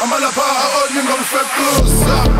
i'ma ogni non fa cosa